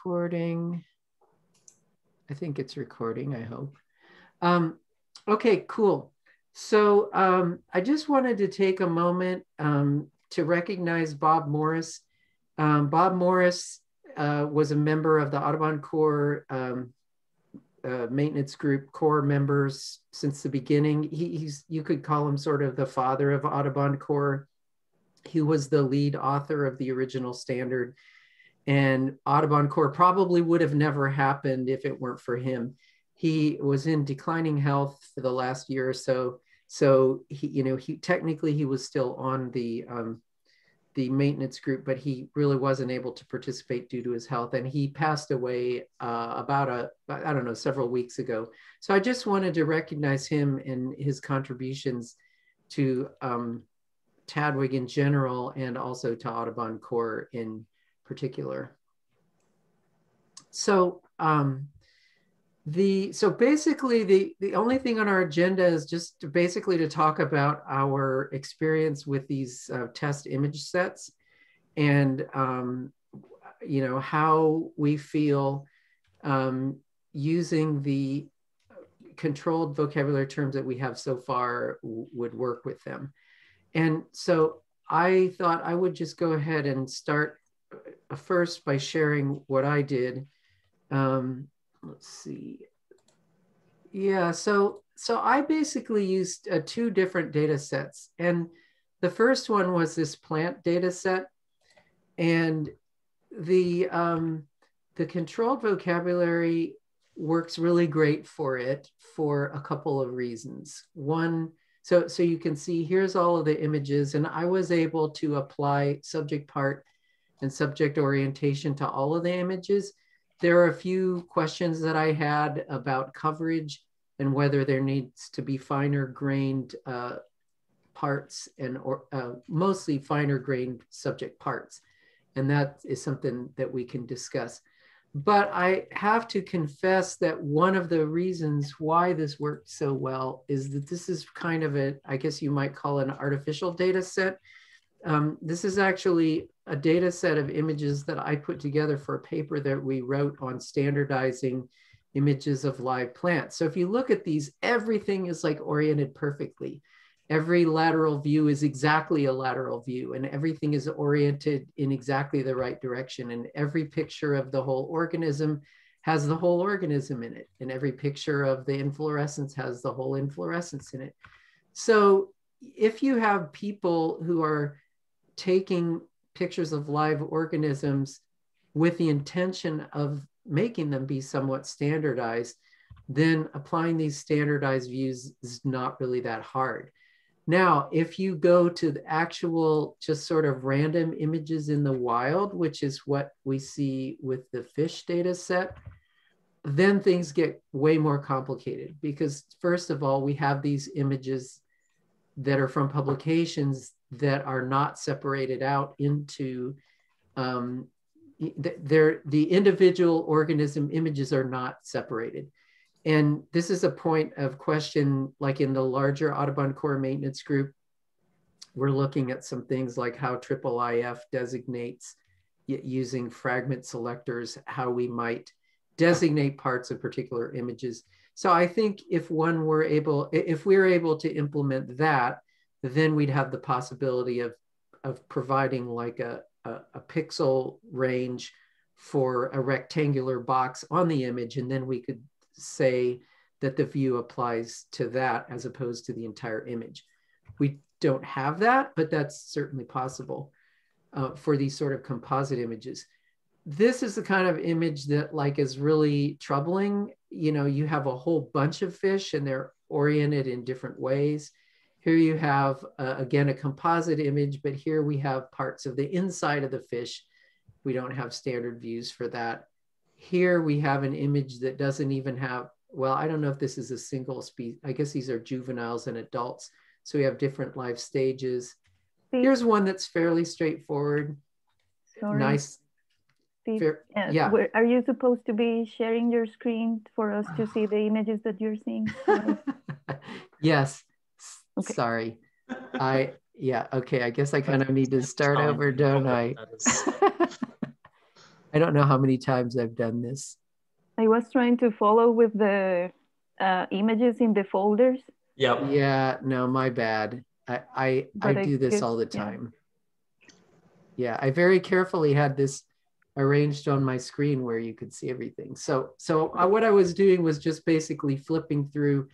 recording. I think it's recording, I hope. Um, okay, cool. So um, I just wanted to take a moment um, to recognize Bob Morris. Um, Bob Morris uh, was a member of the Audubon Core um, uh, maintenance group core members since the beginning. He, he's you could call him sort of the father of Audubon Core. He was the lead author of the original standard, and Audubon Core probably would have never happened if it weren't for him. He was in declining health for the last year or so, so he, you know, he technically he was still on the um, the maintenance group, but he really wasn't able to participate due to his health. And he passed away uh, about a, I don't know, several weeks ago. So I just wanted to recognize him and his contributions to um, TDWG in general and also to Audubon Core in particular. So um, the so basically the the only thing on our agenda is just to basically to talk about our experience with these uh, test image sets and um, you know how we feel um, using the controlled vocabulary terms that we have so far would work with them and so i thought i would just go ahead and start first by sharing what i did um, let's see. Yeah, so so I basically used uh, two different data sets. And the first one was this plant data set. And the, um, the controlled vocabulary works really great for it for a couple of reasons. One, so, so you can see here's all of the images and I was able to apply subject part and subject orientation to all of the images there are a few questions that I had about coverage and whether there needs to be finer grained uh, parts and or uh, mostly finer grained subject parts. And that is something that we can discuss. But I have to confess that one of the reasons why this worked so well is that this is kind of a, I guess you might call an artificial data set. Um, this is actually a data set of images that I put together for a paper that we wrote on standardizing images of live plants. So if you look at these, everything is like oriented perfectly. Every lateral view is exactly a lateral view and everything is oriented in exactly the right direction. And every picture of the whole organism has the whole organism in it. And every picture of the inflorescence has the whole inflorescence in it. So if you have people who are taking pictures of live organisms with the intention of making them be somewhat standardized, then applying these standardized views is not really that hard. Now, if you go to the actual just sort of random images in the wild, which is what we see with the fish data set, then things get way more complicated because first of all, we have these images that are from publications that are not separated out into um, they're, the individual organism images are not separated. And this is a point of question, like in the larger Audubon Core maintenance group, we're looking at some things like how triple IF designates using fragment selectors, how we might designate parts of particular images. So I think if one were able, if we are able to implement that, then we'd have the possibility of, of providing like a, a, a pixel range for a rectangular box on the image. And then we could say that the view applies to that as opposed to the entire image. We don't have that, but that's certainly possible uh, for these sort of composite images. This is the kind of image that like is really troubling. You know, you have a whole bunch of fish and they're oriented in different ways. Here you have, uh, again, a composite image, but here we have parts of the inside of the fish. We don't have standard views for that. Here we have an image that doesn't even have, well, I don't know if this is a single species. I guess these are juveniles and adults. So we have different life stages. Here's one that's fairly straightforward. Sorry. Nice. Fair, uh, yeah. Are you supposed to be sharing your screen for us to see the images that you're seeing? yes. Okay. Sorry. I, yeah, okay. I guess I kind of need to start over, don't I? I don't know how many times I've done this. I was trying to follow with the uh, images in the folders. Yeah. Yeah, no, my bad. I I, I do this all the time. Yeah. yeah, I very carefully had this arranged on my screen where you could see everything. So so uh, what I was doing was just basically flipping through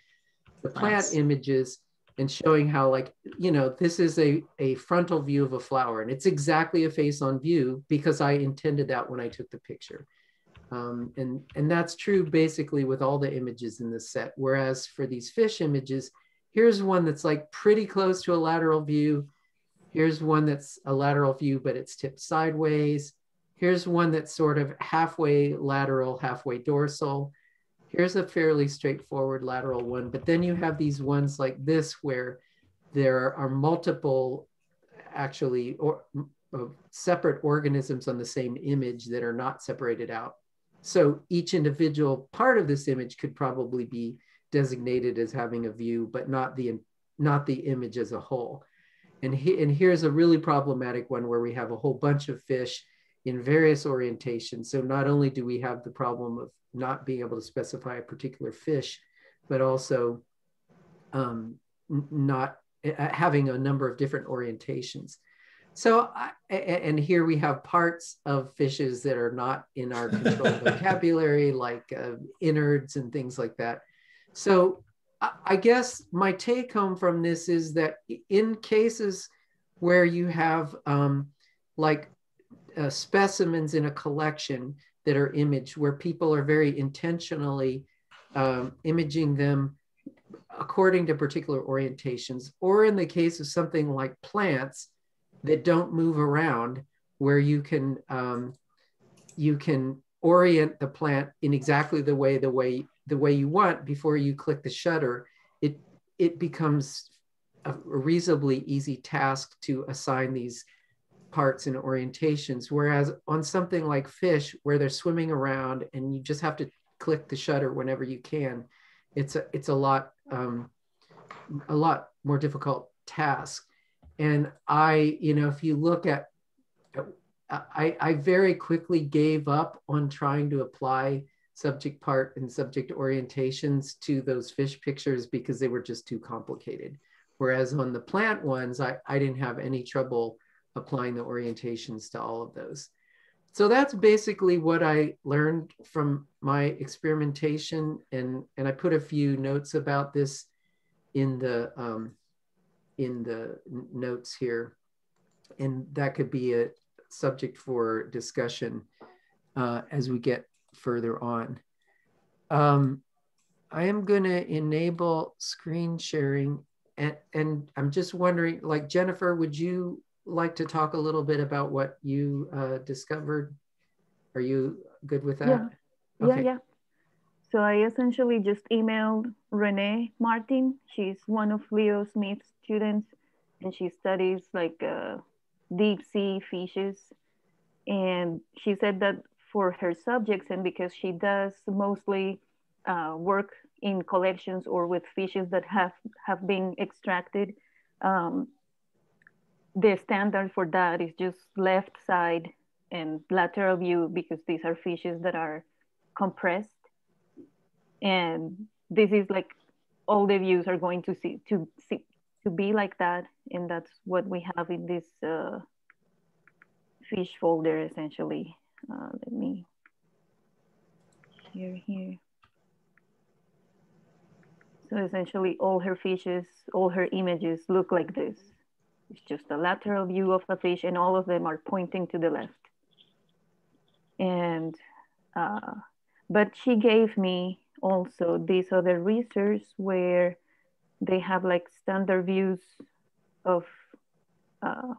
the plant nice. images and showing how like you know this is a a frontal view of a flower and it's exactly a face on view because i intended that when i took the picture. Um, and and that's true basically with all the images in this set. Whereas for these fish images here's one that's like pretty close to a lateral view. Here's one that's a lateral view but it's tipped sideways. Here's one that's sort of halfway lateral halfway dorsal here's a fairly straightforward lateral one, but then you have these ones like this where there are multiple actually or uh, separate organisms on the same image that are not separated out. So each individual part of this image could probably be designated as having a view, but not the not the image as a whole. And, he, and here's a really problematic one where we have a whole bunch of fish in various orientations. So not only do we have the problem of not being able to specify a particular fish, but also um, not uh, having a number of different orientations. So, and here we have parts of fishes that are not in our control vocabulary, like uh, innards and things like that. So, I guess my take home from this is that in cases where you have um, like uh, specimens in a collection that are imaged where people are very intentionally um, imaging them according to particular orientations, or in the case of something like plants that don't move around, where you can um, you can orient the plant in exactly the way the way the way you want before you click the shutter. It it becomes a reasonably easy task to assign these parts and orientations. Whereas on something like fish, where they're swimming around and you just have to click the shutter whenever you can, it's a it's a lot um, a lot more difficult task. And I, you know, if you look at, I, I very quickly gave up on trying to apply subject part and subject orientations to those fish pictures because they were just too complicated. Whereas on the plant ones, I, I didn't have any trouble applying the orientations to all of those. So that's basically what I learned from my experimentation. And, and I put a few notes about this in the, um, in the notes here. And that could be a subject for discussion uh, as we get further on. Um, I am going to enable screen sharing. And, and I'm just wondering, like Jennifer, would you like to talk a little bit about what you uh, discovered? Are you good with that? Yeah. Okay. yeah, yeah. So I essentially just emailed Renee Martin. She's one of Leo Smith's students, and she studies like uh, deep sea fishes. And she said that for her subjects, and because she does mostly uh, work in collections or with fishes that have have been extracted, um, the standard for that is just left side and lateral view because these are fishes that are compressed. And this is like all the views are going to see to see to be like that. And that's what we have in this uh, fish folder essentially. Uh, let me share here. So essentially all her fishes, all her images look like this. It's just a lateral view of the fish and all of them are pointing to the left. And, uh, but she gave me also these other research where they have like standard views of uh,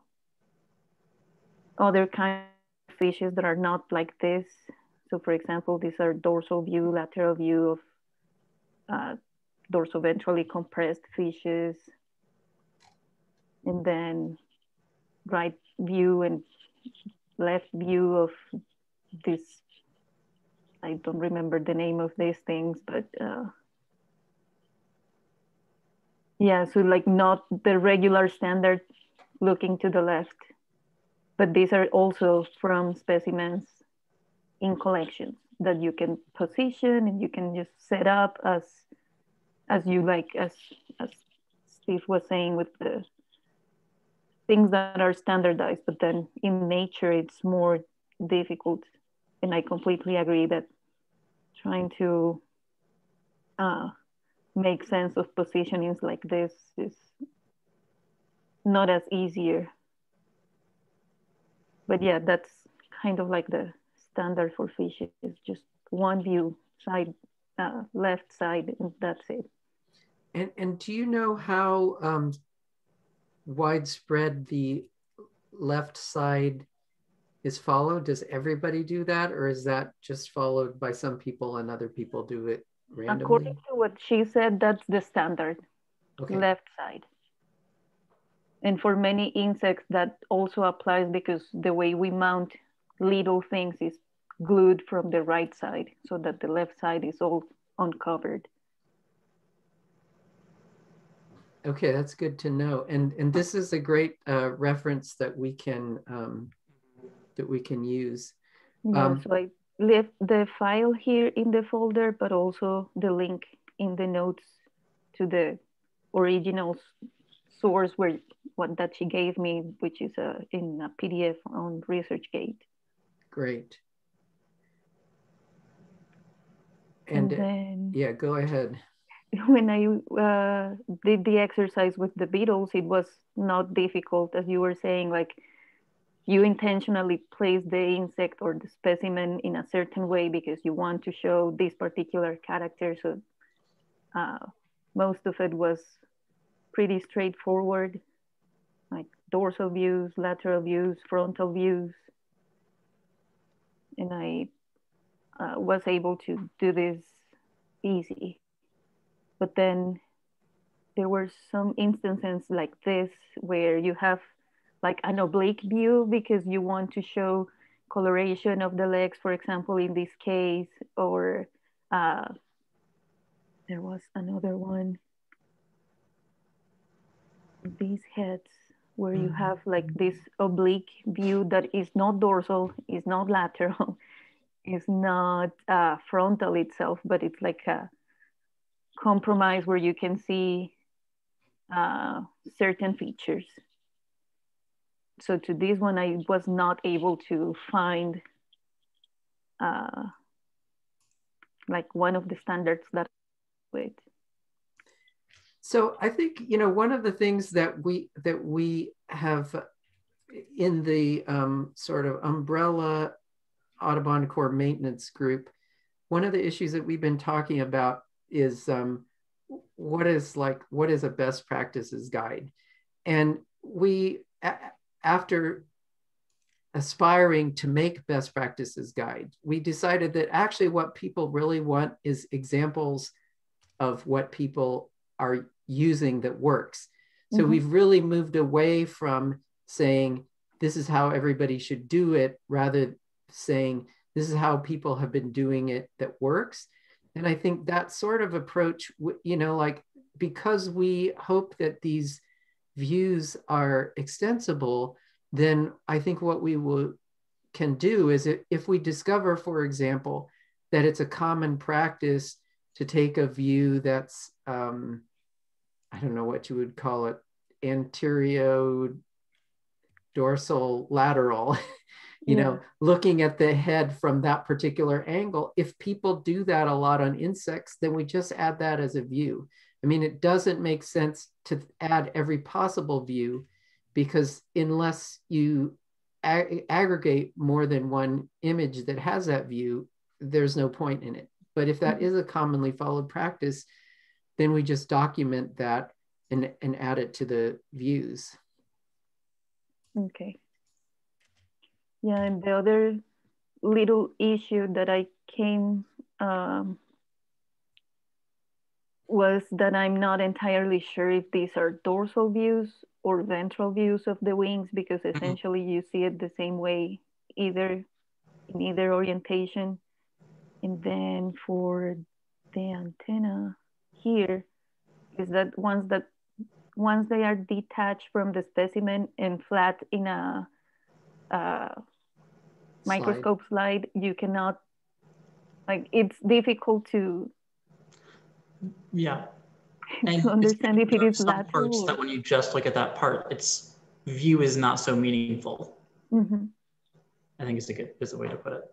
other kind of fishes that are not like this. So for example, these are dorsal view, lateral view of uh, dorsoventrally compressed fishes and then right view and left view of this i don't remember the name of these things but uh, yeah so like not the regular standard looking to the left but these are also from specimens in collections that you can position and you can just set up as as you like as as Steve was saying with the things that are standardized but then in nature it's more difficult. And I completely agree that trying to uh, make sense of positionings like this is not as easier. But yeah that's kind of like the standard for fish is just one view side uh, left side and that's it. And and do you know how um, widespread the left side is followed does everybody do that or is that just followed by some people and other people do it randomly according to what she said that's the standard okay. left side and for many insects that also applies because the way we mount little things is glued from the right side so that the left side is all uncovered. Okay, that's good to know. And and this is a great uh, reference that we can um, that we can use. Yeah, um, so I left the file here in the folder, but also the link in the notes to the original source where what that she gave me, which is a, in a PDF on ResearchGate. Great. And, and then, yeah, go ahead. When I uh, did the exercise with the beetles, it was not difficult, as you were saying, like you intentionally place the insect or the specimen in a certain way because you want to show this particular character. So uh, most of it was pretty straightforward, like dorsal views, lateral views, frontal views. And I uh, was able to do this easy. But then there were some instances like this where you have like an oblique view because you want to show coloration of the legs, for example, in this case, or uh, there was another one, these heads where you mm-hmm. have like this oblique view that is not dorsal, is not lateral, is not uh, frontal itself, but it's like a compromise where you can see uh, certain features. So to this one, I was not able to find uh, like one of the standards that with. So I think you know one of the things that we that we have in the um, sort of umbrella Audubon core maintenance group, one of the issues that we've been talking about is um, what is like what is a best practices guide, and we a- after aspiring to make best practices guide, we decided that actually what people really want is examples of what people are using that works. So mm-hmm. we've really moved away from saying this is how everybody should do it rather saying this is how people have been doing it that works and i think that sort of approach you know like because we hope that these views are extensible then i think what we will can do is if we discover for example that it's a common practice to take a view that's um, i don't know what you would call it anterior dorsal lateral you yeah. know looking at the head from that particular angle if people do that a lot on insects then we just add that as a view i mean it doesn't make sense to add every possible view because unless you ag- aggregate more than one image that has that view there's no point in it but if that mm-hmm. is a commonly followed practice then we just document that and, and add it to the views okay yeah, and the other little issue that I came um, was that I'm not entirely sure if these are dorsal views or ventral views of the wings because mm-hmm. essentially you see it the same way either in either orientation. And then for the antenna here is that once that once they are detached from the specimen and flat in a uh, microscope slide, you cannot like it's difficult to yeah and to understand if it is lateral. Parts that when you just look at that part, its view is not so meaningful. Mm-hmm. I think it's a good is a way to put it.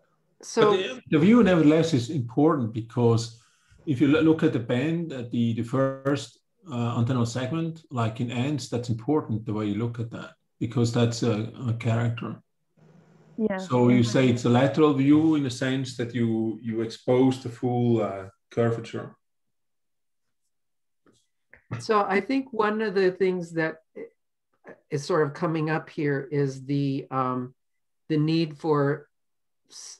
So the, the, view, nevertheless, is important because if you look at the band at the the first uh, antennal segment, like in ants, that's important the way you look at that because that's a, a character. Yeah. So you say it's a lateral view in the sense that you you expose the full uh, curvature. So I think one of the things that is sort of coming up here is the um, the need for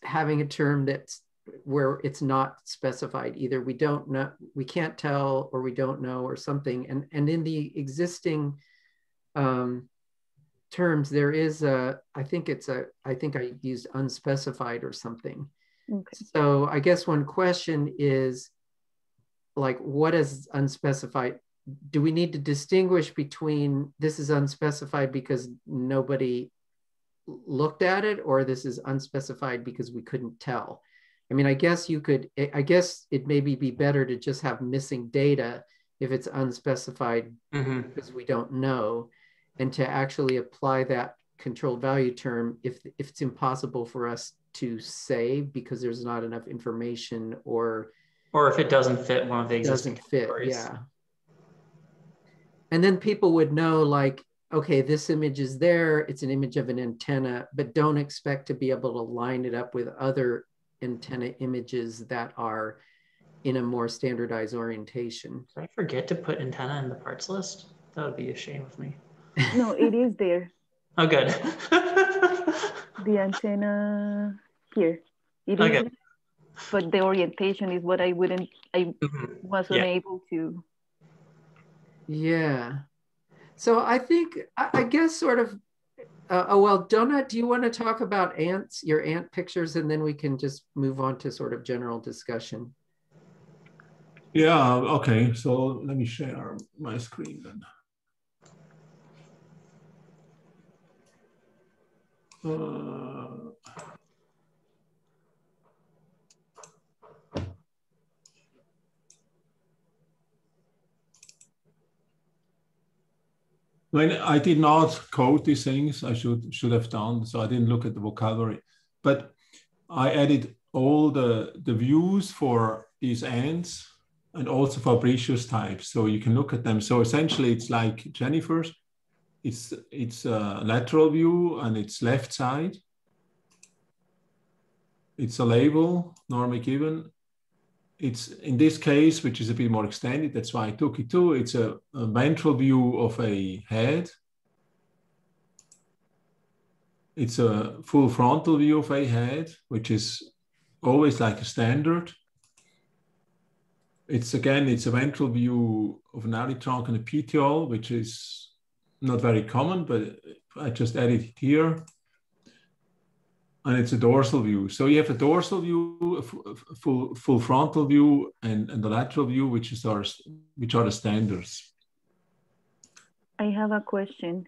having a term that's where it's not specified either we don't know we can't tell or we don't know or something and and in the existing um, terms there is a i think it's a i think i used unspecified or something okay. so i guess one question is like what is unspecified do we need to distinguish between this is unspecified because nobody looked at it or this is unspecified because we couldn't tell i mean i guess you could i guess it maybe be better to just have missing data if it's unspecified mm-hmm. because we don't know and to actually apply that controlled value term if, if it's impossible for us to say because there's not enough information or or if it doesn't fit one of the existing doesn't fit yeah. And then people would know like okay this image is there it's an image of an antenna but don't expect to be able to line it up with other antenna images that are in a more standardized orientation. Did i forget to put antenna in the parts list? That would be a shame of me no, it is there. Oh, good. the antenna here. It okay. is, but the orientation is what I wouldn't, I mm-hmm. wasn't yeah. able to. Yeah. So I think, I, I guess sort of, uh, oh, well, Donna, do you want to talk about ants, your ant pictures, and then we can just move on to sort of general discussion? Yeah, okay. So let me share my screen then. Uh, when I did not code these things, I should should have done. So I didn't look at the vocabulary, but I added all the the views for these ants and also for Fabricius types, so you can look at them. So essentially, it's like Jennifer's it's it's a lateral view and it's left side. It's a label normally given. It's in this case, which is a bit more extended. That's why I took it too. It's a, a ventral view of a head. It's a full frontal view of a head, which is always like a standard. It's again, it's a ventral view of an alitrunk and a petiole, which is not very common, but I just added it here. And it's a dorsal view. So you have a dorsal view, a full, full frontal view, and, and the lateral view, which is our, which are the standards. I have a question.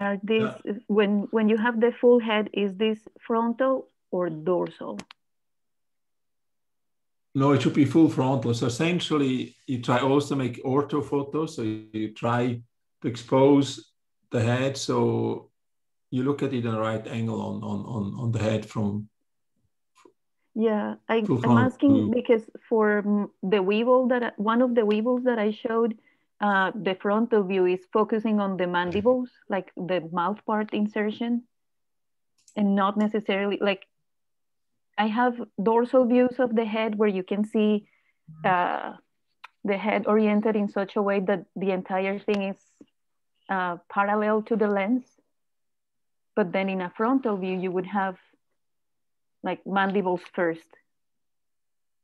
Are these yeah. when when you have the full head? Is this frontal or dorsal? No, it should be full frontal. So essentially, you try also make orthophotos. So you try to expose the head. So you look at it in the right angle on on on, on the head from yeah I, i'm asking because for the weevil that one of the weevils that i showed uh, the frontal view is focusing on the mandibles like the mouth part insertion and not necessarily like i have dorsal views of the head where you can see uh, the head oriented in such a way that the entire thing is uh, parallel to the lens. But then in a frontal view, you would have like mandibles first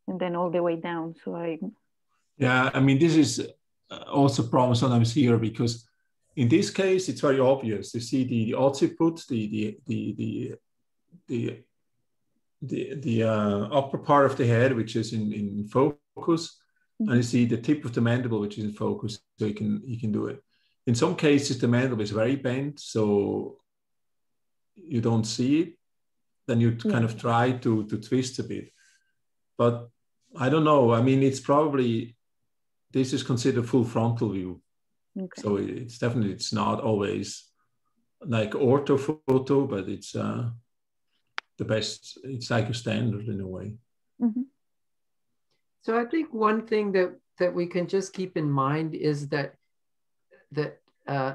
and then all the way down. So I. Yeah, I mean, this is uh, also problem sometimes here because in this case, it's very obvious. You see the, the occiput, the, the, the, the, the the the uh, upper part of the head, which is in, in focus, mm-hmm. and you see the tip of the mandible, which is in focus. So you can you can do it. In some cases, the mandible is very bent, so you don't see it. then you kind of try to to twist a bit. But I don't know. I mean, it's probably this is considered full frontal view. Okay. So it's definitely it's not always like orthophoto, but it's uh, the best. It's like a standard in a way. Mm-hmm. So I think one thing that that we can just keep in mind is that that uh,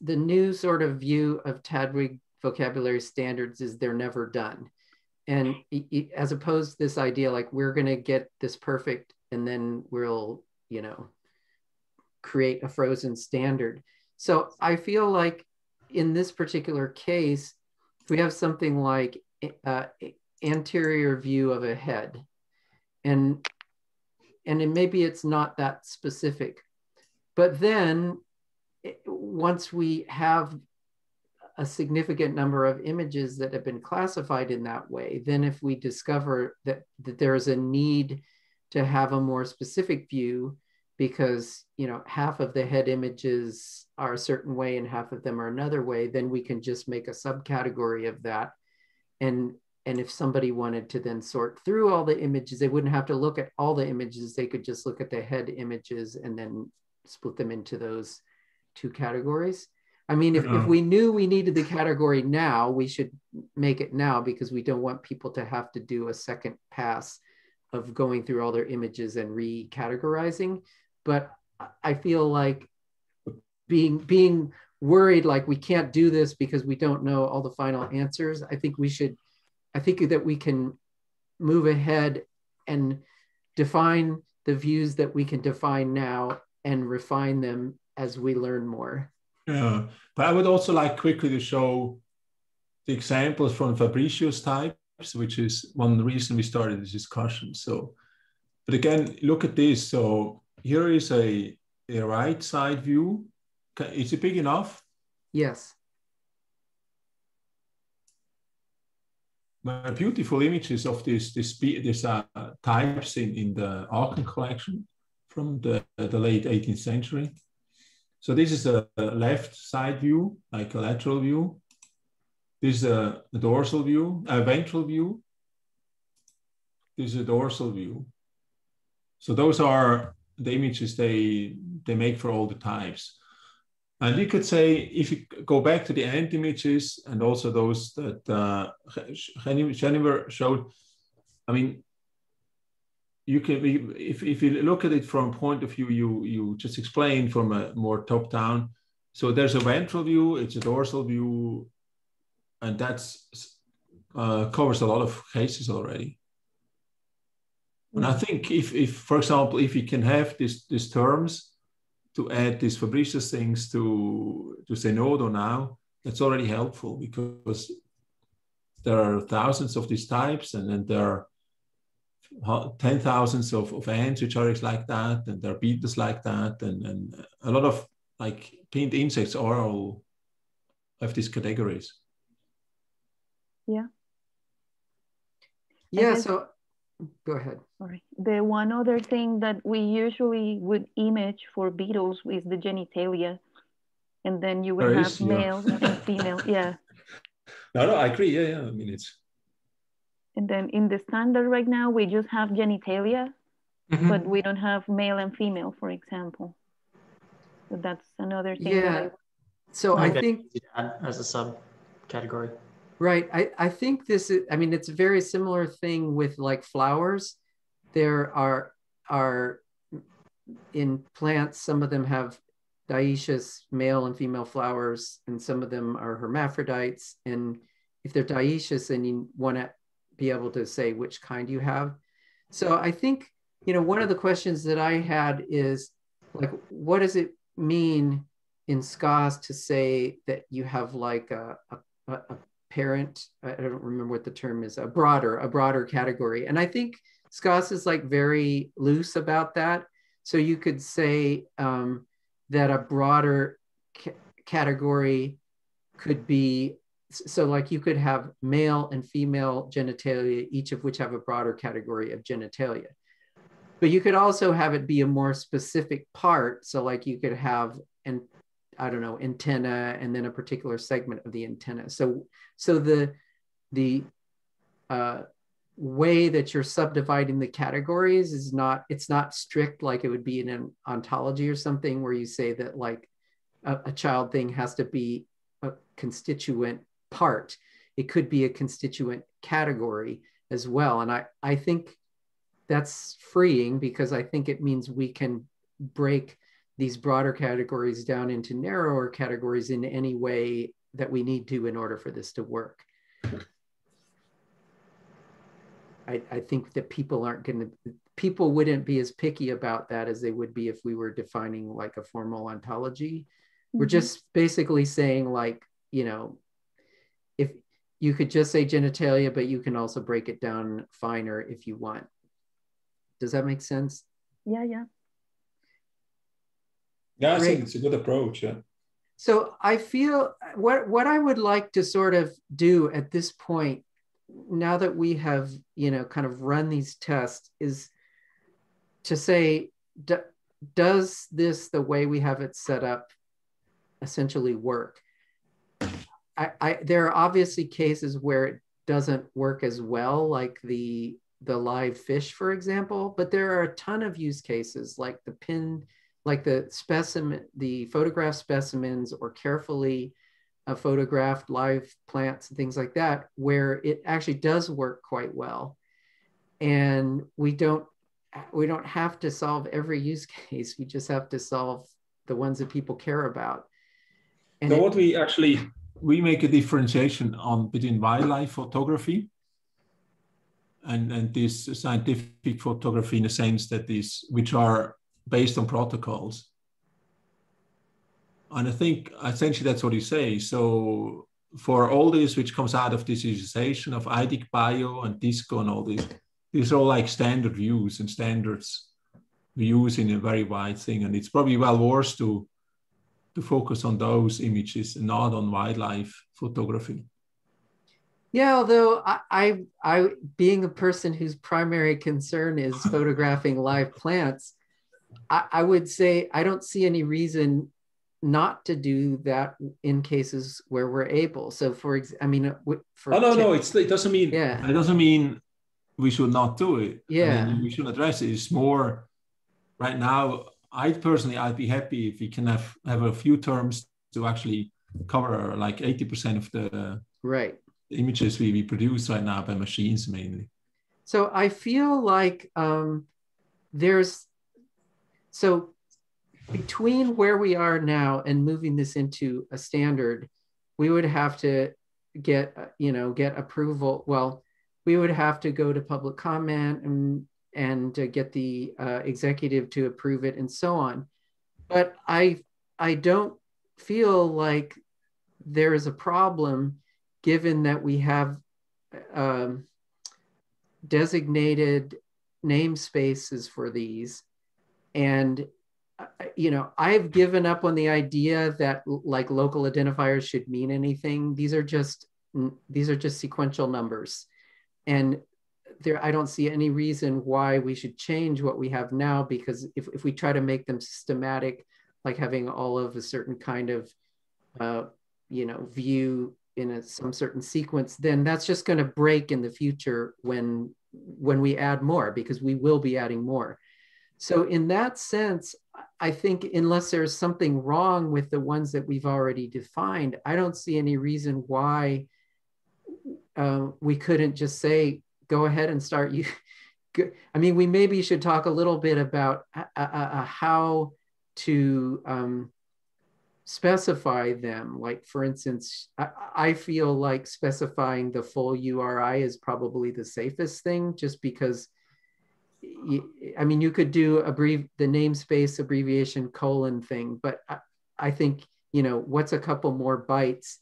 the new sort of view of TDWG vocabulary standards is they're never done, and as opposed to this idea like we're going to get this perfect and then we'll you know create a frozen standard. So I feel like in this particular case, we have something like uh, anterior view of a head, and and it, maybe it's not that specific, but then once we have a significant number of images that have been classified in that way, then if we discover that, that there is a need to have a more specific view, because you know half of the head images are a certain way and half of them are another way then we can just make a subcategory of that. And and if somebody wanted to then sort through all the images they wouldn't have to look at all the images. They could just look at the head images and then split them into those two categories i mean if, if uh-huh. we knew we needed the category now we should make it now because we don't want people to have to do a second pass of going through all their images and recategorizing but I feel like being being worried like we can't do this because we don't know all the final answers. I think we should I think that we can move ahead and define the views that we can define now and refine them as we learn more. Yeah, but I would also like quickly to show the examples from Fabricius types, which is one reason we started this discussion. So, but again, look at this. So here is a, a right side view. Is it big enough? Yes. My beautiful images of these this this uh, types in in the Aachen collection from the the late 18th century. So this is a, a left side view, like a lateral view. This is a, a dorsal view, a ventral view. This is a dorsal view. So those are the images they they make for all the types. And you could say, if you go back to the end images and also those that uh, Jennifer showed, I mean, you can, if, if you look at it from a point of view, you, you just explain from a more top down. So there's a ventral view, it's a dorsal view, and that's uh, covers a lot of cases already. And I think if, if for example, if you can have these these terms to add these Fabricius things to to Zenodo now, that's already helpful because there are thousands of these types, and then there are ten thousands of, of ants which are like that, and there are beetles like that, and, and a lot of like pinned insects are all have these categories. Yeah. Yeah. So go ahead. Sorry. The one other thing that we usually would image for beetles is the genitalia. And then you would there have is, male yeah. and female. Yeah. No, no, I agree. Yeah, yeah. I mean, it's. And then in the standard right now, we just have genitalia, mm -hmm. but we don't have male and female, for example. So that's another thing. Yeah. I... So I think as a subcategory. Right. I, I think this is, I mean, it's a very similar thing with like flowers. There are, are in plants, some of them have dioecious male and female flowers, and some of them are hermaphrodites. And if they're dioecious, then you want to be able to say which kind you have. So I think, you know, one of the questions that I had is like, what does it mean in SKOS to say that you have like a, a, a parent? I don't remember what the term is a broader a broader category. And i think SKOS is like very loose about that. So you could say um, that a broader ca- category could be so like you could have male and female genitalia each of which have a broader category of genitalia but you could also have it be a more specific part so like you could have an I don't know, antenna and then a particular segment of the antenna. So, so the, the uh, way that you're subdividing the categories is not it's not strict like it would be in an ontology or something where you say that like a, a child thing has to be a constituent part it could be a constituent category as well and i i think that's freeing because i think it means we can break these broader categories down into narrower categories in any way that we need to in order for this to work I, I think that people aren't going to people wouldn't be as picky about that as they would be if we were defining like a formal ontology. Mm-hmm. We're just basically saying like, you know, if you could just say genitalia, but you can also break it down finer if you want. Does that make sense? Yeah, yeah. Yeah, I Great. think it's a good approach. Yeah. So I feel what what I would like to sort of do at this point now that we have you know kind of run these tests is to say d- does this the way we have it set up essentially work I, I there are obviously cases where it doesn't work as well like the the live fish for example but there are a ton of use cases like the pin like the specimen the photograph specimens or carefully uh, photographed live plants and things like that, where it actually does work quite well. And we don't we don't have to solve every use case. We just have to solve the ones that people care about. And so what we actually we make a differentiation on between wildlife photography and, and this scientific photography in a sense that these which are based on protocols and I think essentially that's what you say. So for all this which comes out of this digitization of iDigBio and DiSSCo and all this, these are all like standard views and standards we use in a very wide thing. And it's probably well worth to to focus on those images and not on wildlife photography. Yeah, although I, I, I, being a person whose primary concern is photographing live plants, I, I would say I don't see any reason not to do that in cases where we're able. So, for example, I mean, uh, for oh no, no, it's it doesn't mean yeah, it doesn't mean we should not do it. Yeah, I mean, we should address it. It's more right now. I personally, I'd be happy if we can have have a few terms to actually cover like eighty percent of the right images we, we produce right now by machines mainly. So I feel like um, there's so between where we are now and moving this into a standard, we would have to get, you know, get approval. Well, we would have to go to public comment and and uh, get the uh, executive to approve it and so on. But I I don't feel like there is a problem given that we have um, designated namespaces for these and you know, I've given up on the idea that like local identifiers should mean anything. These are just these are just sequential numbers, and there I don't see any reason why we should change what we have now because if if we try to make them systematic, like having all of a certain kind of uh, you know view in a, some certain sequence, then that's just going to break in the future when when we add more because we will be adding more. So in that sense, I think unless there's something wrong with the ones that we've already defined, I don't see any reason why uh, we couldn't just say, go ahead and start you. I mean, we maybe should talk a little bit about uh, uh, uh, how to um, specify them. Like, for instance, I, I, feel like specifying the full URI is probably the safest thing just because I mean, you could do abbrev the namespace abbreviation colon thing, but I, I think, you know, what's a couple more bytes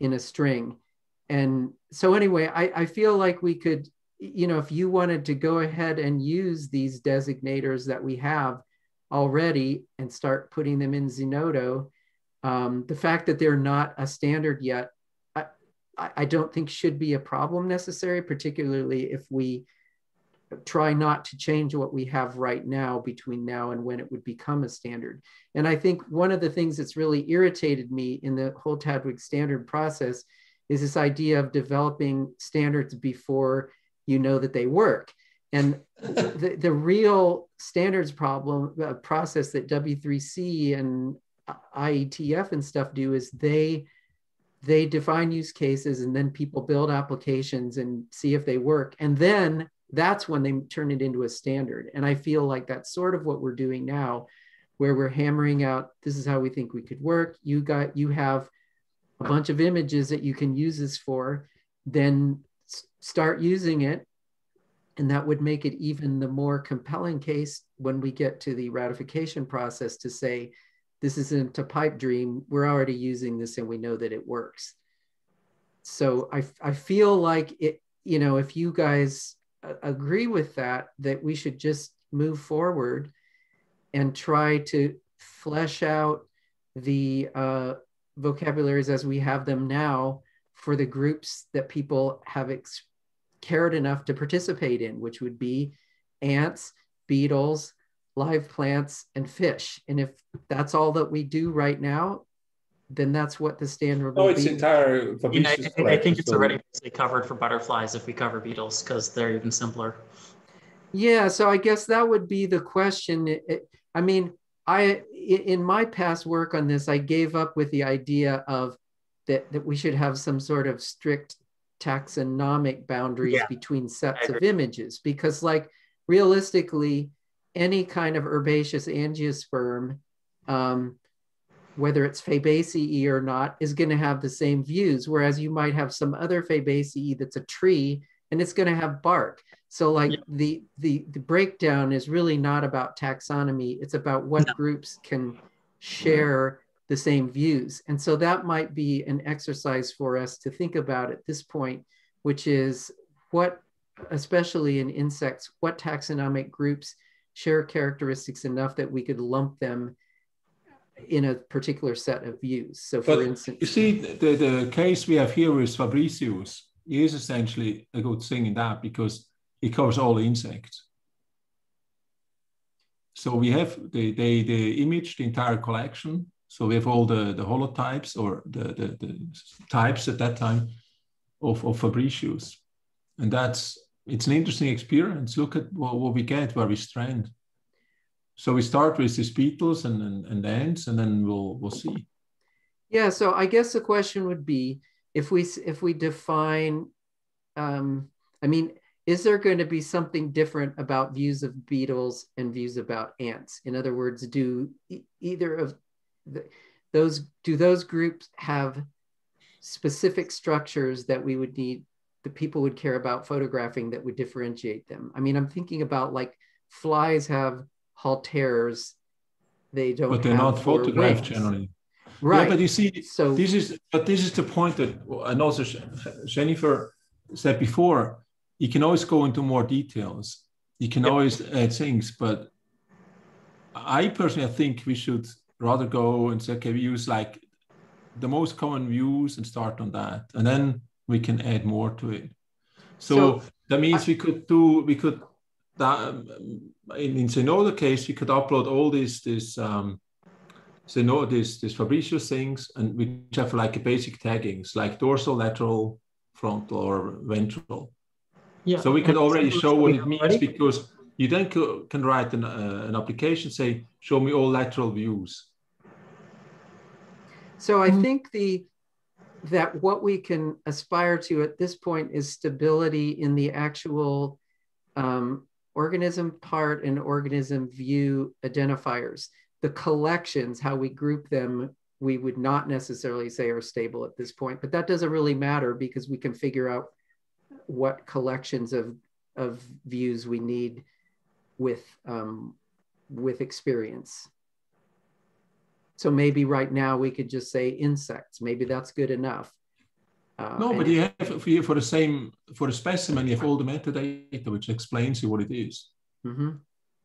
in a string? And so anyway, I, I feel like we could, you know, if you wanted to go ahead and use these designators that we have already and start putting them in Zenodo, um, the fact that they're not a standard yet, I, I don't think should be a problem necessary, particularly if we try not to change what we have right now between now and when it would become a standard. And I think one of the things that's really irritated me in the whole TDWG standard process is this idea of developing standards before you know that they work. And the, the real standards problem uh, process that W3C and IETF and stuff do is they they define use cases and then people build applications and see if they work. And then that's when they turn it into a standard. And I feel like that's sort of what we're doing now, where we're hammering out this is how we think we could work. You got you have a bunch of images that you can use this for, then start using it. And that would make it even the more compelling case when we get to the ratification process to say, this isn't a pipe dream. We're already using this and we know that it works. So I, I feel like it, you know, if you guys agree with that, that we should just move forward and try to flesh out the uh, vocabularies as we have them now for the groups that people have ex- cared enough to participate in, which would be ants, beetles, live plants, and fish. And if that's all that we do right now, then that's what the standard will oh, it's be. entire. You know, I, I, think it's already covered for butterflies if we cover beetles because they're even simpler. Yeah, so I guess that would be the question. It, it, I mean, I in my past work on this, I gave up with the idea of that that we should have some sort of strict taxonomic boundaries yeah, between sets of images because, like, realistically, any kind of herbaceous angiosperm, um, whether it's Fabaceae or not, is going to have the same views. Whereas you might have some other Fabaceae that's a tree and it's going to have bark. So like yeah. the, the the breakdown is really not about taxonomy. It's about what no. groups can share the same views. And so that might be an exercise for us to think about at this point, which is what, especially in insects, what taxonomic groups share characteristics enough that we could lump them in a particular set of views. So for but instance, you see the, the case we have here with Fabricius is essentially a good thing in that because it covers all insects. So we have the, the, the image, the entire collection. So we have all the, the holotypes or the, the, the types at that time of, of Fabricius. And that's, it's an interesting experience. Look at what, what we get, where we strand. So we start with these beetles and, and, and ants, and then we'll, we'll see. Yeah, so I guess the question would be, if we, if we define, um, I mean, is there going to be something different about views of beetles and views about ants? In other words, do either of those do those groups have specific structures that we would need the people would care about photographing that would differentiate them? I mean, I'm thinking about like flies have halteres, they don't. But they're not photographed wings. generally. Right. Yeah, but you see, so this is but this is the point that, and also Jennifer said before you can always go into more details. You can yep. always add things, but I personally I think we should rather go and say, okay, we use like the most common views and start on that, and then we can add more to it. So, so that means I, we could do we could that um, in, in Zenodo case we could upload all these this um Zenodo this this Fabricius things and we have like a basic taggings like dorsal, lateral, frontal, or ventral yeah. So we could already show what it means because you then can write an, uh, an application, say, show me all lateral views. So I mm-hmm. think the that what we can aspire to at this point is stability in the actual um, organism part and organism view identifiers. The collections, how we group them, we would not necessarily say are stable at this point, but that doesn't really matter because we can figure out what collections of of views we need with um, with experience. So maybe right now we could just say insects. Maybe that's good enough. Uh, no, but you have for, for the same for the specimen, you have all the metadata which explains you what it is. Mm-hmm.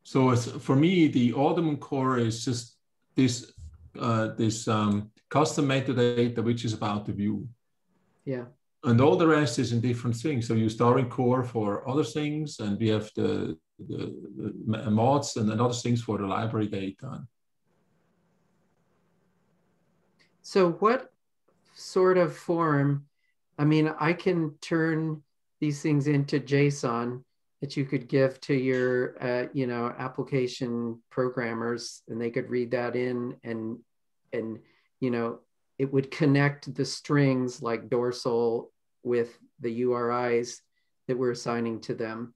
So for me, the Audubon core is just this uh, this um, custom metadata which is about the view. Yeah and all the rest is in different things. So you start in core for other things, and we have the, the, the mods and other things for the library data. So what sort of form I mean, I can turn these things into JSON that you could give to your, uh, you know, application programmers, and they could read that in, and and you know, it would connect the strings like dorsal with the URIs that we're assigning to them,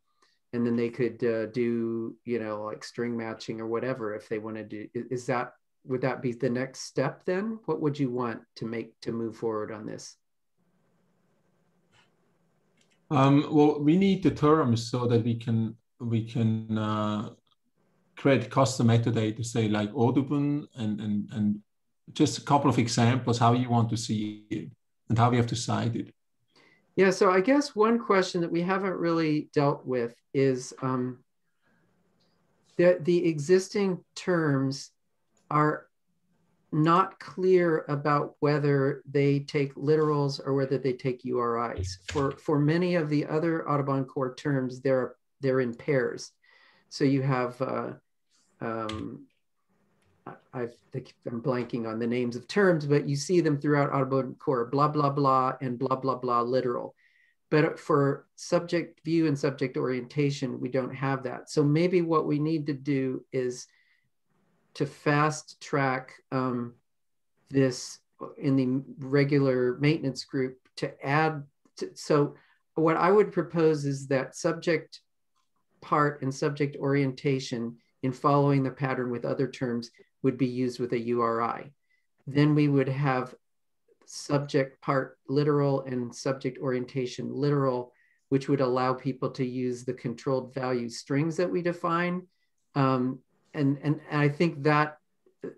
and then they could uh, do, you know, like string matching or whatever if they wanted to. Is that would that be the next step then? What would you want to make to move forward on this? Um, well, we need the terms so that we can we can uh, create custom metadata, To say like Audubon, and and and just a couple of examples how you want to see it and how we have to cite it. Yeah, so I guess one question that we haven't really dealt with is um, the the existing terms are not clear about whether they take literals or whether they take URIs. For, for many of the other Audubon core terms, they're, they're in pairs. So you have, uh, um, I've, I'm blanking on the names of terms, but you see them throughout Audubon core, blah, blah, blah, and blah, blah, blah, literal. But for subject view and subject orientation, we don't have that. So maybe what we need to do is to fast track um, this in the regular maintenance group to add. To, so what I would propose is that subject part and subject orientation in following the pattern with other terms would be used with a URI. Then we would have subject part literal and subject orientation literal, which would allow people to use the controlled value strings that we define um, and, and I think that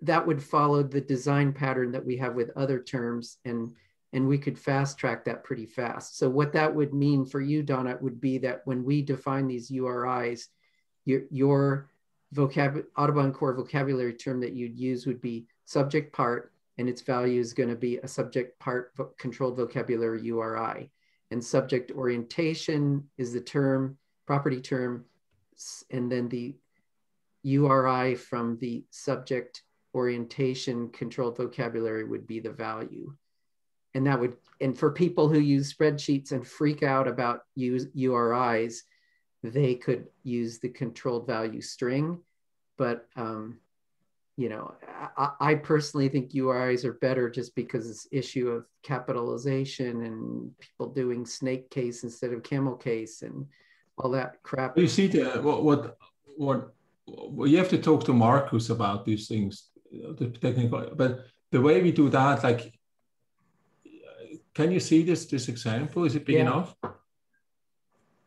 that would follow the design pattern that we have with other terms and and we could fast track that pretty fast. So what that would mean for you, Donna, would be that when we define these URIs, your, your vocab Audubon core vocabulary term that you'd use would be subject part, and its value is going to be a subject part vo controlled vocabulary URI. And subject orientation is the term, property term, and then the URI from the subject orientation controlled vocabulary would be the value. And that would, and for people who use spreadsheets and freak out about use URIs, they could use the controlled value string. But, um, you know, I, I, personally think URIs are better just because this issue of capitalization and people doing snake case instead of camel case and all that crap. You see, the, what, what, what you have to talk to Marcus about these things, the technical. But the way we do that, like, can you see this this example? Is it big yeah. enough?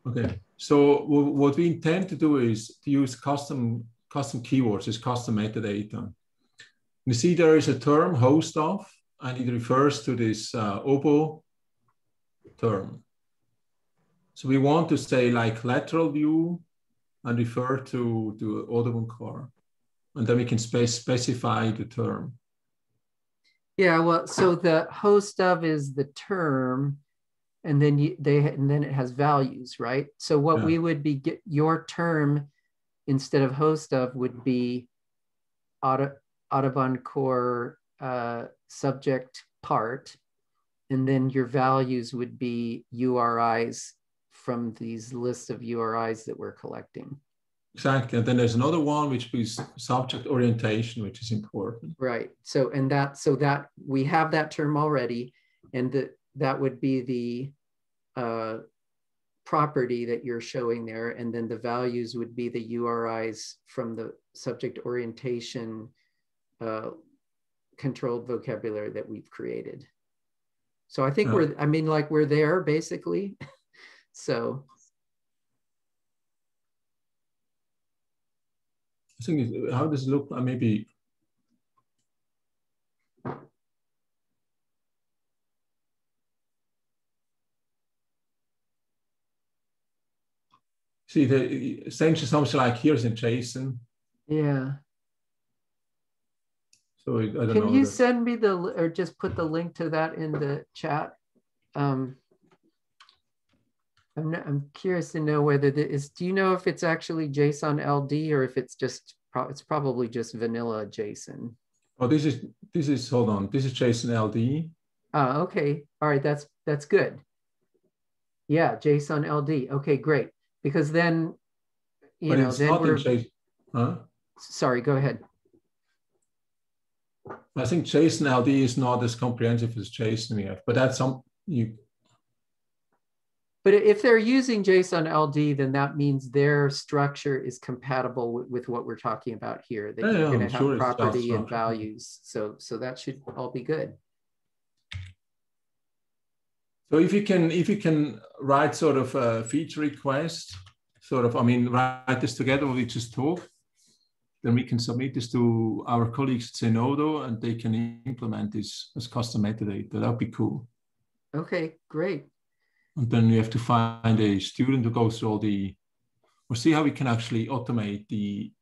Okay. So what we intend to do is to use custom custom keywords, is custom metadata. You see there is a term host of, and it refers to this uh, OBO term. So we want to say like lateral view and refer to, to Audubon core. And then we can spe specify the term. Yeah, well, so the host of is the term, and then you, they and then it has values, right? So what yeah. we would be get your term instead of host of would be Audubon core uh, subject part, and then your values would be URIs from these lists of URIs that we're collecting. Exactly. And then there's another one which is subject orientation, which is important. Right. So and that so that we have that term already, and that that would be the uh, property that you're showing there, and then the values would be the URIs from the subject orientation uh, controlled vocabulary that we've created. So I think we're I mean like we're there basically. So I think how does it look? Uh, maybe see the essentially something like here's in JSON. Yeah. So I, I don't know. Can you that. send me the or just put the link to that in the chat? Um, I'm, not, I'm curious to know whether this is, do you know if it's actually JSON LD or if it's just, it's probably just vanilla JSON. Oh, this is, this is, hold on, this is JSON LD. Oh, okay. All right, that's, that's good. Yeah, JSON LD. Okay, great. Because then, you But know, it's then not we're, JSON. Huh? sorry, go ahead. I think JSON LD is not as comprehensive as JSON but that's some you. But if they're using JSON LD, then that means their structure is compatible with, with what we're talking about here. That Yeah, you're going to have sure property and values. So, so that should all be good. So if you can, if you can write sort of a feature request, sort of, I mean, write this together what we just talked, then we can submit this to our colleagues at Zenodo and they can implement this as custom metadata. That'd be cool. Okay, great. And then we have to find a student who goes through all the, or see how we can actually automate the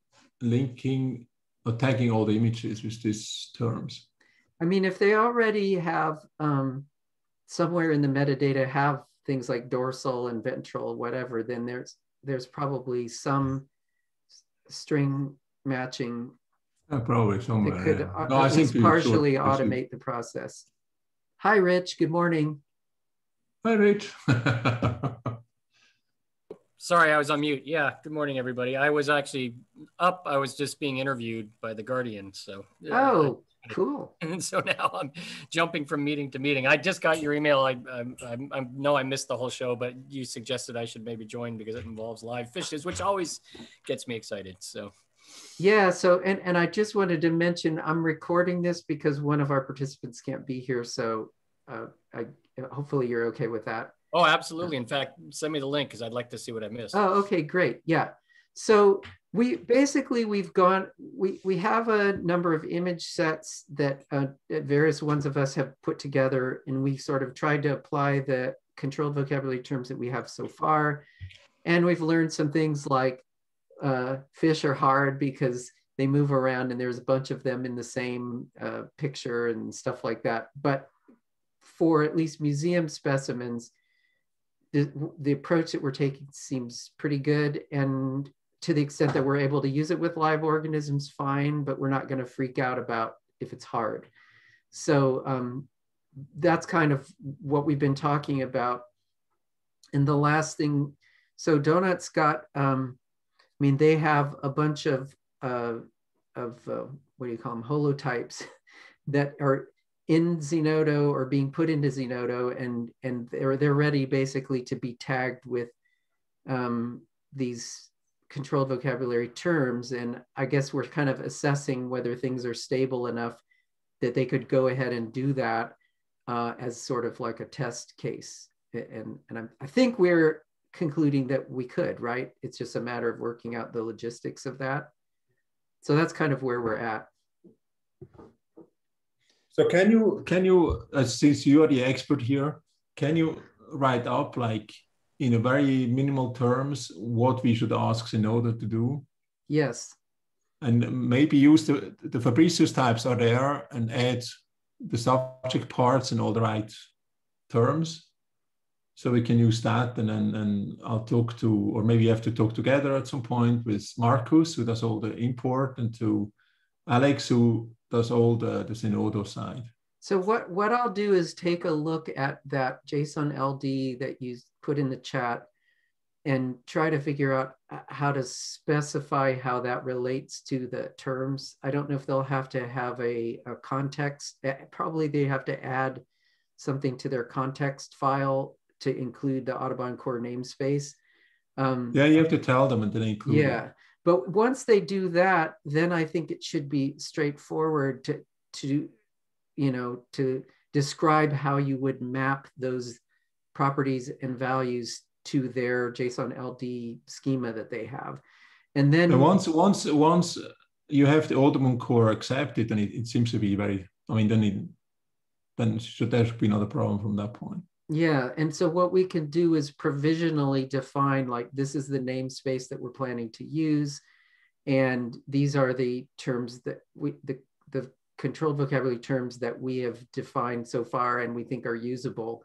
linking or tagging all the images with these terms. I mean, if they already have um, somewhere in the metadata have things like dorsal and ventral, whatever, then there's there's probably some string matching Uh, probably somewhere. that could yeah. No, at least partially should- automate the process. Hi, Rich. Good morning. Hi, Rich. Sorry, I was on mute. Yeah, good morning, everybody. I was actually up. I was just being interviewed by the Guardian. So, uh, Oh, cool. and so now I'm jumping from meeting to meeting. I just got your email. I, I, I, I know I missed the whole show, but you suggested I should maybe join because it involves live fishes, which always gets me excited. So, Yeah. So, and and I just wanted to mention I'm recording this because one of our participants can't be here. So, uh, I hopefully you're okay with that. oh, absolutely. In fact, send me the link because I'd like to see what I missed. Oh, okay, great. Yeah. So we basically we've gone we we have a number of image sets that uh, various ones of us have put together, and we sort of tried to apply the controlled vocabulary terms that we have so far, and we've learned some things like uh, fish are hard because they move around, and there's a bunch of them in the same uh, picture and stuff like that. But for at least museum specimens, the, the approach that we're taking seems pretty good. And to the extent that we're able to use it with live organisms, fine, but we're not going to freak out about if it's hard. So um, that's kind of what we've been talking about. And the last thing, so Donat's got, um, I mean, they have a bunch of, uh, of uh, what do you call them, holotypes that are in Zenodo or being put into Zenodo, and and they're they're ready basically to be tagged with um, these controlled vocabulary terms. And I guess we're kind of assessing whether things are stable enough that they could go ahead and do that uh, as sort of like a test case. And and I'm, I think we're concluding that we could, right? It's just a matter of working out the logistics of that. So that's kind of where we're at. So can you can you uh, since you are the expert here, can you write up like in a very minimal terms what we should ask in order to do, Yes. and maybe use the the Fabricius types are there and add the subject parts and all the right terms, so we can use that and then and I'll talk to or maybe you have to talk together at some point with Marcus who does all the import and to Alex who does all the the Zenodo side. So what, what I'll do is take a look at that JSON LD that you put in the chat and try to figure out uh, how to specify how that relates to the terms. I don't know if they'll have to have a, a context. eh, Probably they have to add something to their context file to include the Audubon core namespace. Um, Yeah, you have to tell them and then include. it. But once they do that, then I think it should be straightforward to to you know to describe how you would map those properties and values to their JSON LD schema that they have, and then And once once once you have the Audubon core accepted, then it, it seems to be very. I mean, then it then should there be not a problem from that point. Yeah, and so what we can do is provisionally define like this is the namespace that we're planning to use, and these are the terms that we the the controlled vocabulary terms that we have defined so far and we think are usable.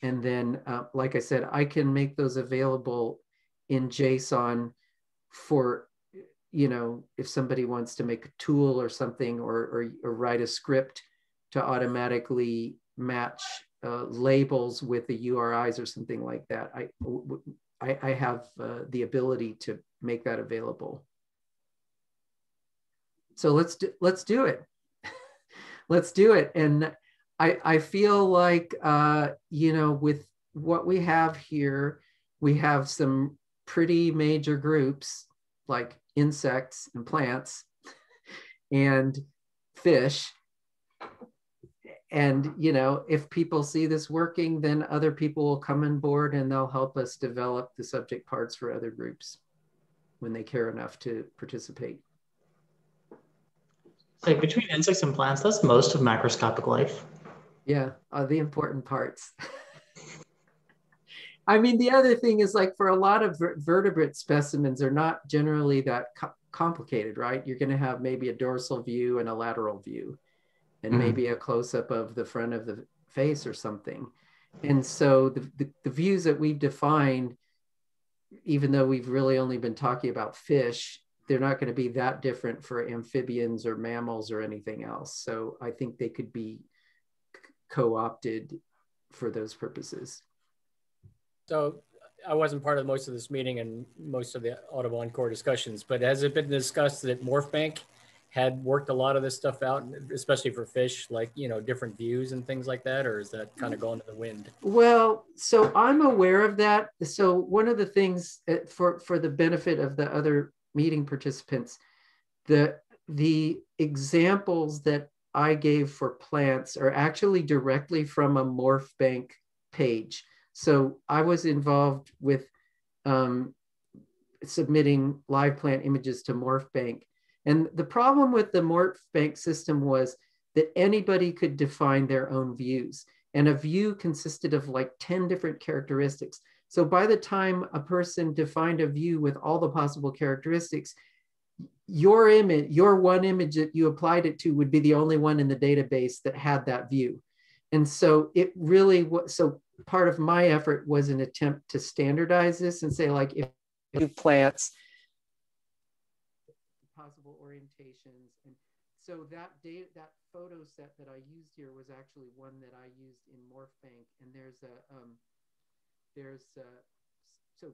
And then, uh, like I said, I can make those available in JSON for you know if somebody wants to make a tool or something or or, or write a script to automatically match uh, labels with the URIs or something like that, I, I, I have uh, the ability to make that available. So let's do, let's do it. let's do it. And I, I feel like, uh, you know, with what we have here, we have some pretty major groups like insects and plants and fish and you know if people see this working then other people will come on board and they'll help us develop the subject parts for other groups when they care enough to participate. So between insects and plants that's most of macroscopic life. Yeah uh, the important parts. I mean the other thing is like for a lot of vertebrate specimens are not generally that co- complicated right? You're going to have maybe a dorsal view and a lateral view and mm-hmm. maybe a close up of the front of the face or something. And so the, the, the, views that we've defined, even though we've really only been talking about fish, they're not going to be that different for amphibians or mammals or anything else. So I think they could be co opted for those purposes. So I wasn't part of most of this meeting and most of the Audubon core discussions, but has it been discussed that MorphBank had worked a lot of this stuff out, especially for fish, like you know different views and things like that, or is that kind of going to the wind? Well, so I'm aware of that. So one of the things uh, for for the benefit of the other meeting participants, the the examples that I gave for plants are actually directly from a morph bank page. So I was involved with um, submitting live plant images to morph bank and the problem with the morph bank system was that anybody could define their own views. And a view consisted of like 10 different characteristics. So by the time a person defined a view with all the possible characteristics, your image, your one image that you applied it to would be the only one in the database that had that view. And so it really was, so part of my effort was an attempt to standardize this and say like, if you plants orientations. And so that data, that photo set that I used here was actually one that I used in MorphBank. And there's a, um, there's a, so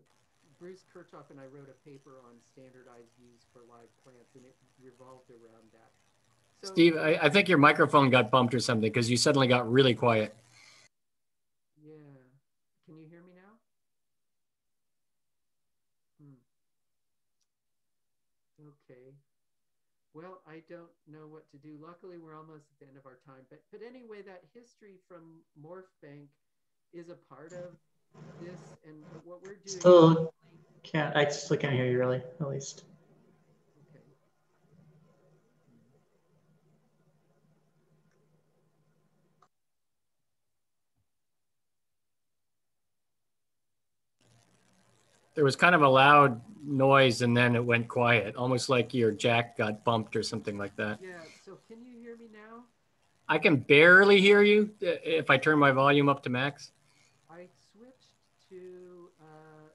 Bruce Kirchoff and I wrote a paper on standardized views for live plants, and it revolved around that. So, Steve, I, I think your microphone got bumped or something because you suddenly got really quiet. Yeah. Can you hear me now? Okay. Well, I don't know what to do. Luckily, we're almost at the end of our time. But but anyway, that history from Morph Bank is a part of this, and what we're doing. Still can't. I still can't hear you really, at least. There was kind of a loud noise and then it went quiet, almost like your jack got bumped or something like that. Yeah. So can you hear me now? I can barely hear you uh, if I turn my volume up to max. I switched to uh,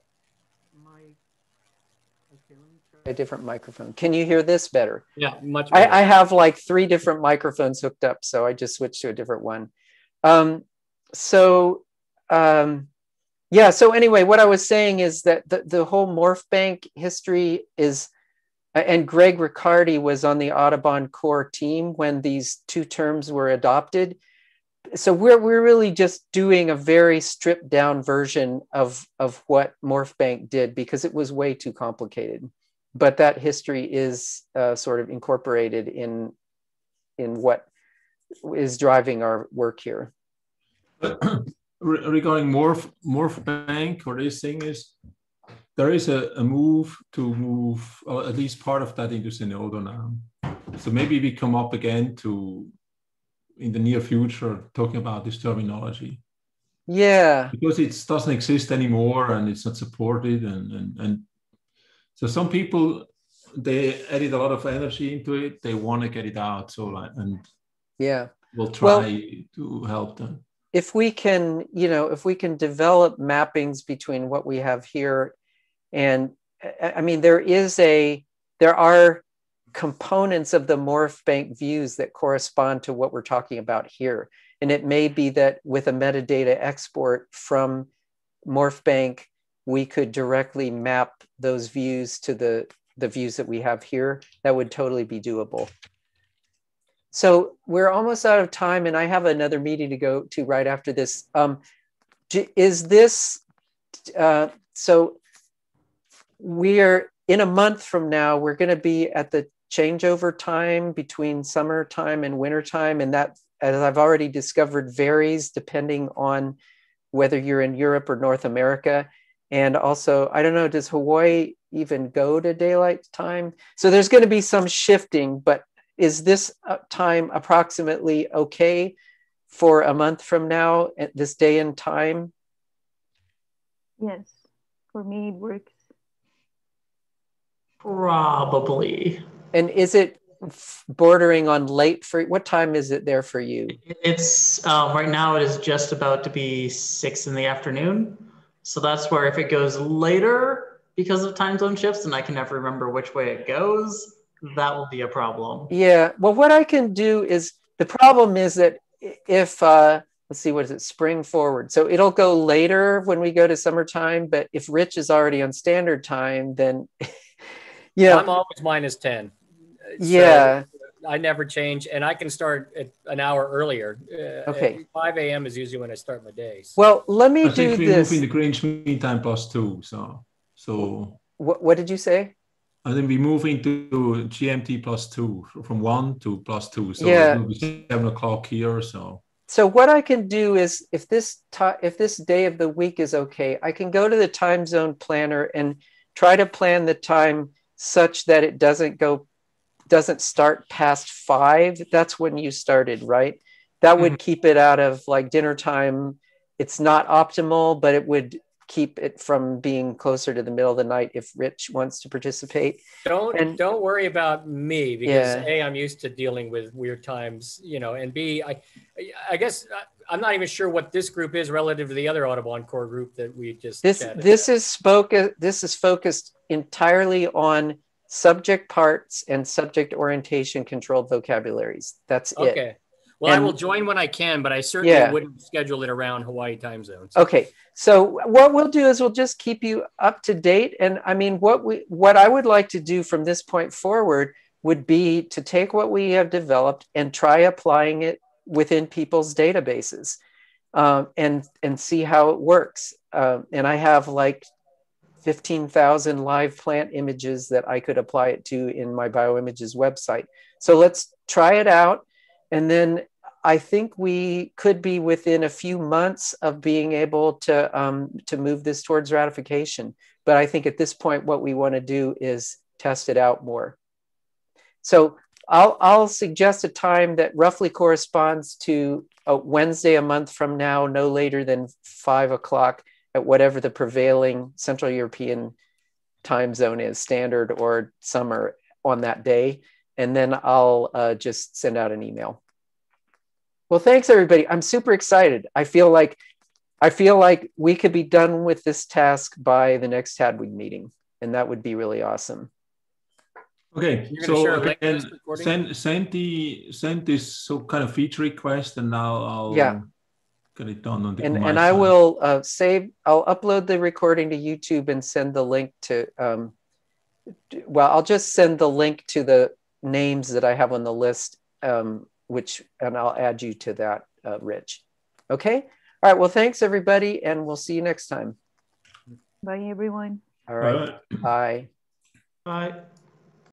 my. Okay, let me try a different microphone. Can you hear this better? Yeah, much better. I, I have like three different microphones hooked up, so I just switched to a different one. Um, so. Um, yeah so anyway what i was saying is that the, the whole morph bank history is and greg riccardi was on the audubon core team when these two terms were adopted. So we're, we're really just doing a very stripped down version of, of what morph bank did because it was way too complicated. But that history is uh, sort of incorporated in in what is driving our work here regarding morph morph bank or this thing is there is a, a move to move or at least part of that into Zenodo now. So maybe we come up again to in the near future talking about this terminology. Yeah. Because it doesn't exist anymore and it's not supported and and, and so some people they added a lot of energy into it. They want to get it out. So like and yeah, we'll try well, to help them if we can, you know, if we can develop mappings between what we have here and I mean, there is a, there are components of the morph bank views that correspond to what we're talking about here. And it may be that with a metadata export from MorphBank, we could directly map those views to the, the views that we have here. That would totally be doable. So we're almost out of time, and I have another meeting to go to right after this. Um, is this uh, so? We are in a month from now. We're going to be at the changeover time between summertime and wintertime, and that, as I've already discovered, varies depending on whether you're in Europe or North America. And also, I don't know, does Hawaii even go to daylight time? So there's going to be some shifting, but is this uh, time approximately okay for a month from now at this day and time? Yes, for me it works. Probably. And is it bordering on late for what time is it there for you? It's um, right now. It is just about to be six in the afternoon. So that's where if it goes later because of time zone shifts, and I can never remember which way it goes, that will be a problem. Yeah. Well, what I can do is the problem is that if uh, let's see, what is it? Spring forward. So it'll go later when we go to summertime. But if Rich is already on standard time, then yeah, I'm always minus ten. Yeah. So I never change, and I can start at an hour earlier. Uh, okay. 5 a.m. is usually when I start my days. Well, let me I do think we're this. moving the Greenwich Mean Time plus two. So, so. What, what did you say? I think we move into GMT plus two from one to plus two. So yeah. seven o'clock here. So so what I can do is if this ta- if this day of the week is okay, I can go to the time zone planner and try to plan the time such that it doesn't go doesn't start past five. That's when you started, right? That would mm-hmm. keep it out of like dinner time. It's not optimal, but it would keep it from being closer to the middle of the night if Rich wants to participate. Don't and, don't worry about me because yeah. a I'm used to dealing with weird times, you know, and b I I guess uh, I'm not even sure what this group is relative to the other Audubon core group that we just this this about. is spoke this is focused entirely on subject parts and subject orientation controlled vocabularies. That's okay. it. Okay. Well, and, I will join when I can, but I certainly yeah. wouldn't schedule it around Hawaii time zones. Okay. So what we'll do is we'll just keep you up to date. And I mean, what we what I would like to do from this point forward would be to take what we have developed and try applying it within people's databases um, and and see how it works. Uh, and I have like 15,000 live plant images that I could apply it to in my bioimages website. So let's try it out. And then I think we could be within a few months of being able to, um, to move this towards ratification. But I think at this point, what we want to do is test it out more. So I'll, I'll suggest a time that roughly corresponds to a Wednesday a month from now, no later than five o'clock at whatever the prevailing Central European time zone is, standard or summer on that day. And then I'll uh, just send out an email. Well, thanks everybody. I'm super excited. I feel like I feel like we could be done with this task by the next TDWG meeting, and that would be really awesome. Okay, so again, send send the send this so kind of feature request, and I'll, I'll yeah get it done on the and and I will uh, save. I'll upload the recording to YouTube and send the link to. Um, well, I'll just send the link to the names that I have on the list um, which, and I'll add you to that, uh, Rich. Okay. All right. Well, thanks everybody, and we'll see you next time. Bye, everyone. All right. Bye. Bye.